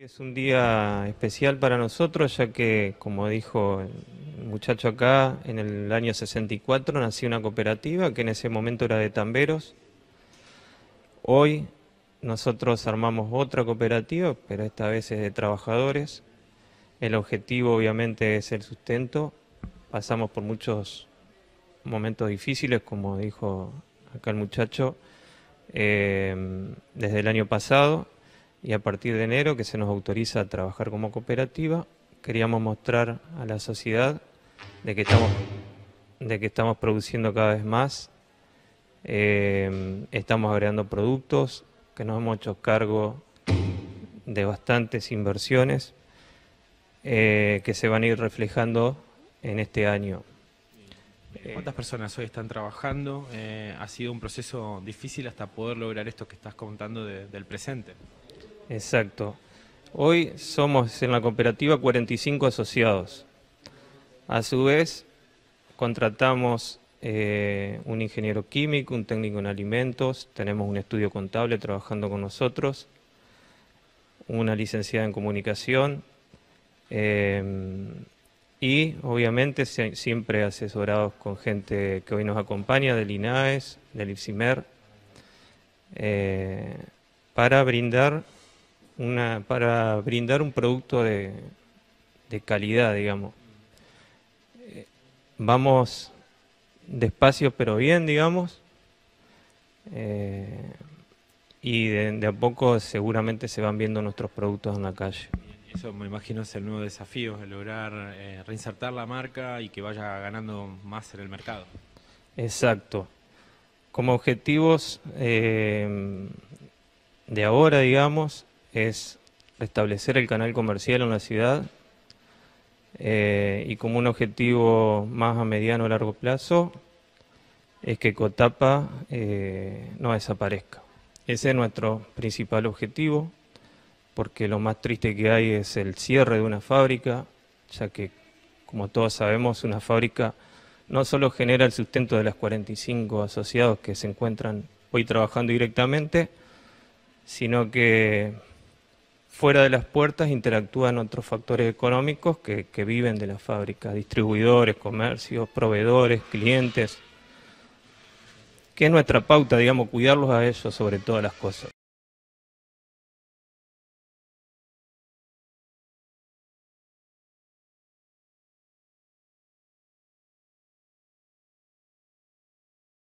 Es un día especial para nosotros ya que, como dijo el muchacho acá, en el año 64 nació una cooperativa que en ese momento era de tamberos. Hoy nosotros armamos otra cooperativa, pero esta vez es de trabajadores. El objetivo obviamente es el sustento. Pasamos por muchos momentos difíciles, como dijo acá el muchacho, eh, desde el año pasado y a partir de enero que se nos autoriza a trabajar como cooperativa, queríamos mostrar a la sociedad de que estamos, de que estamos produciendo cada vez más, eh, estamos agregando productos, que nos hemos hecho cargo de bastantes inversiones eh, que se van a ir reflejando en este año. ¿Cuántas personas hoy están trabajando? Eh, ¿Ha sido un proceso difícil hasta poder lograr esto que estás contando del presente? Exacto. Hoy somos en la cooperativa 45 asociados. A su vez, contratamos eh, un ingeniero químico, un técnico en alimentos, tenemos un estudio contable trabajando con nosotros, una licenciada en comunicación eh, y obviamente siempre asesorados con gente que hoy nos acompaña del INAES, del IPSIMER, eh, para brindar una, para brindar un producto de, calidad, digamos. Eh, vamos despacio pero bien, digamos, eh, y de, a poco seguramente se van viendo nuestros productos en la calle. Eso me imagino es el nuevo desafío, el lograr eh, reinsertar la marca y que vaya ganando más en el mercado. Exacto. Como objetivos de ahora, digamos, es restablecer el canal comercial en la ciudad eh, y como un objetivo más a mediano o largo plazo es que Cotapa eh, no desaparezca. Ese es nuestro principal objetivo porque lo más triste que hay es el cierre de una fábrica, ya que como todos sabemos una fábrica no solo genera el sustento de las 45 asociados que se encuentran hoy trabajando directamente, sino que fuera de las puertas interactúan otros factores económicos que, que viven de la fábrica, distribuidores, comercios, proveedores, clientes, que es nuestra pauta, digamos, cuidarlos a ellos sobre todas las cosas.